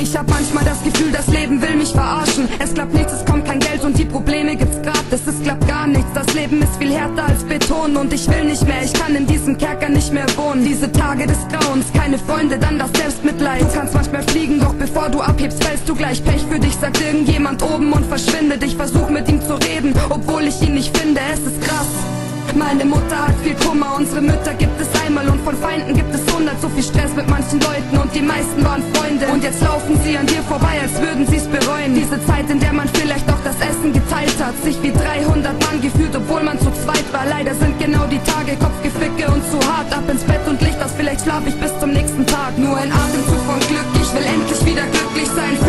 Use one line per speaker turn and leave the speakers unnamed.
Ich hab manchmal das Gefühl, das Leben will mich verarschen. Es klappt nichts, es kommt kein Geld und die Probleme gibt's gratis. Es klappt gar nichts, das Leben ist viel härter als Beton und ich will nicht mehr, ich kann in diesem Kerker nicht mehr wohnen. Diese Tage des Grauens, keine Freunde, dann das Selbstmitleid. Du kannst manchmal fliegen, doch bevor du abhebst, fällst du gleich Pech für dich, sagt irgendjemand oben und verschwindet. Ich versuch mit ihm zu reden, obwohl ich ihn nicht finde, es ist krass. Meine Mutter hat viel Kummer, unsere Mütter gibt So viel Stress mit manchen Leuten und die meisten waren Freunde. Und jetzt laufen sie an dir vorbei, als würden sie's bereuen. Diese Zeit, in der man vielleicht auch das Essen geteilt hat, sich wie 300 Mann gefühlt, obwohl man zu zweit war. Leider sind genau die Tage Kopfgeficke und zu hart. Ab ins Bett und Licht aus, vielleicht schlaf ich bis zum nächsten Tag. Nur ein Atemzug von Glück, ich will endlich wieder glücklich sein.